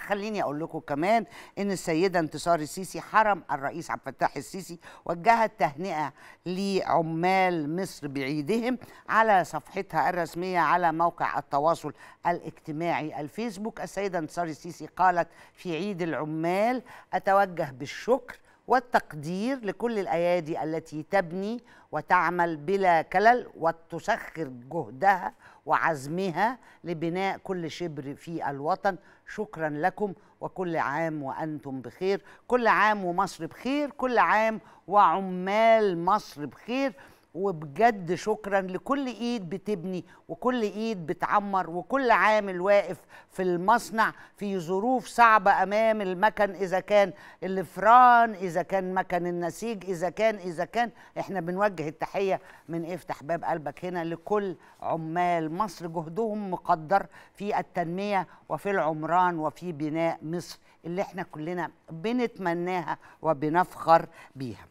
خليني أقول لكم كمان إن السيدة انتصار السيسي حرم الرئيس عبد الفتاح السيسي وجهت تهنئة لعمال مصر بعيدهم على صفحتها الرسمية على موقع التواصل الاجتماعي الفيسبوك. السيدة انتصار السيسي قالت في عيد العمال أتوجه بالشكر والتقدير لكل الأيادي التي تبني وتعمل بلا كلل وتسخر جهدها وعزمها لبناء كل شبر في الوطن. شكرا لكم وكل عام وأنتم بخير. كل عام ومصر بخير. كل عام وعمال مصر بخير. وبجد شكرا لكل إيد بتبني وكل إيد بتعمر وكل عامل واقف في المصنع في ظروف صعبة أمام المكن إذا كان الفران إذا كان مكن النسيج إذا كان إذا كان. إحنا بنوجه التحية من افتح باب قلبك هنا لكل عمال مصر. جهدهم مقدر في التنمية وفي العمران وفي بناء مصر اللي إحنا كلنا بنتمناها وبنفخر بيها.